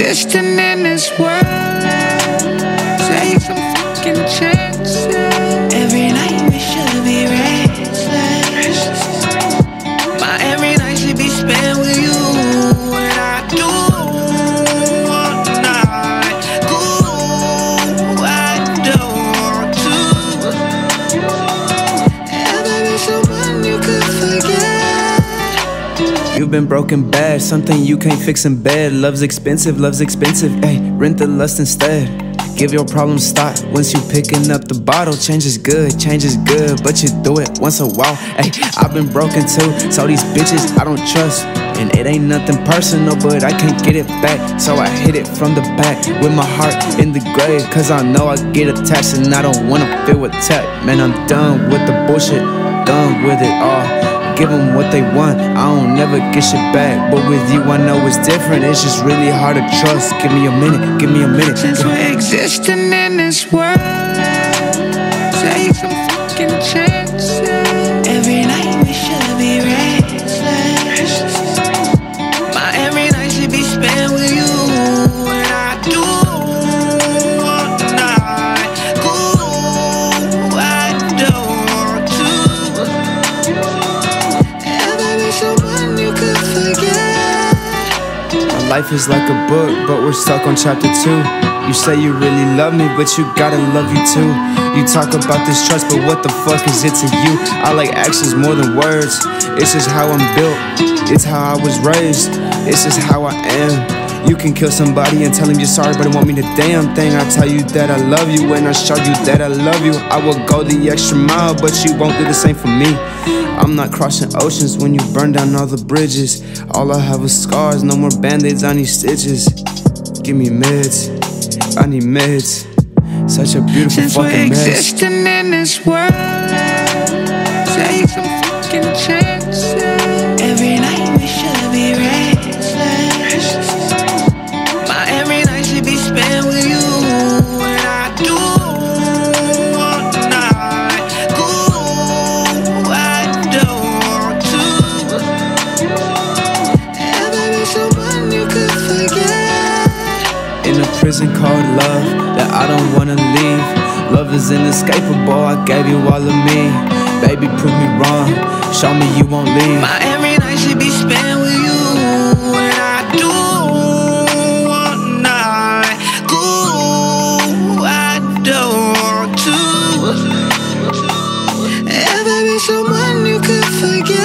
existing in this world. Been broken bad, something you can't fix in bed. Love's expensive, love's expensive, ayy. Rent the lust instead. Give your problems stop once you picking up the bottle. Change is good, change is good, but you do it once a while. Ayy, I've been broken too, so these bitches I don't trust. And it ain't nothing personal, but I can't get it back. So I hit it from the back with my heart in the grave. Cause I know I get attached and I don't wanna feel attacked. Man, I'm done with the bullshit, done with it. Give them what they want, I don't never get shit back. But with you, I know it's different. It's just really hard to trust. Give me a minute, give me a minute. Since we're existing in this world, take some fucking chances. Every night we should be restless. Someone you could forget? My life is like a book, but we're stuck on chapter two. You say you really love me, but you gotta love you too. You talk about this trust, but what the fuck is it to you? I like actions more than words. It's just how I'm built, it's how I was raised, it's just how I am. You can kill somebody and tell him you're sorry, but it won't mean a damn thing. I tell you that I love you and I show you that I love you. I will go the extra mile, but you won't do the same for me. I'm not crossing oceans when you burn down all the bridges. All I have is scars, no more band aids, I need stitches. Give me meds, I need meds. Such a beautiful Since we're fucking mess. existing in this world, take some fucking chances. In a prison called love that I don't wanna leave. Love is inescapable, I gave you all of me. Baby, prove me wrong, show me you won't leave. My every night should be spent with you. And I do night. Ooh, I do want to. Ever be someone you could forget?